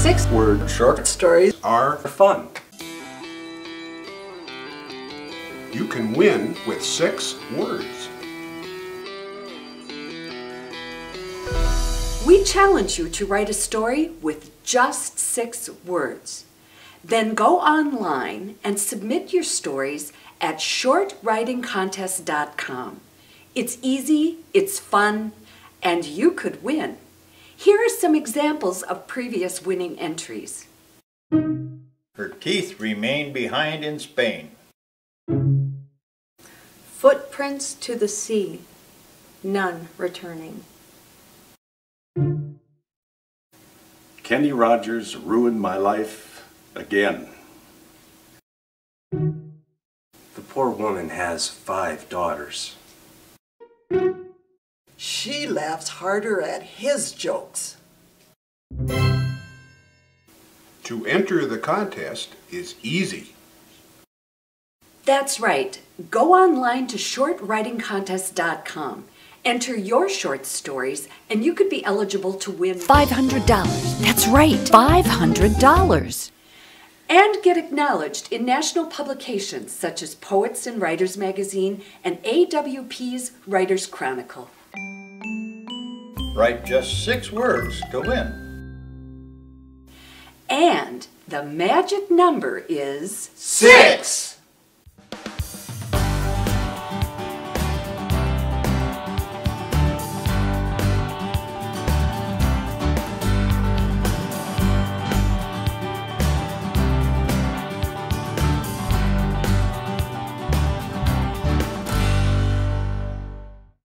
Six word short stories are fun. You can win with six words. We challenge you to write a story with just six words. Then go online and submit your stories at shortwritingcontest.com. It's easy, it's fun, and you could win. Here are some examples of previous winning entries. Her teeth remain behind in Spain. Footprints to the sea, none returning. Kenny Rogers ruined my life again. The poor woman has five daughters. She laughs harder at his jokes. To enter the contest is easy. That's right. Go online to shortwritingcontest.com. Enter your short stories, and you could be eligible to win $500. That's right, $500. and get acknowledged in national publications such as Poets and Writers Magazine and AWP's Writers Chronicle. Write just six words to win. And the magic number is Six!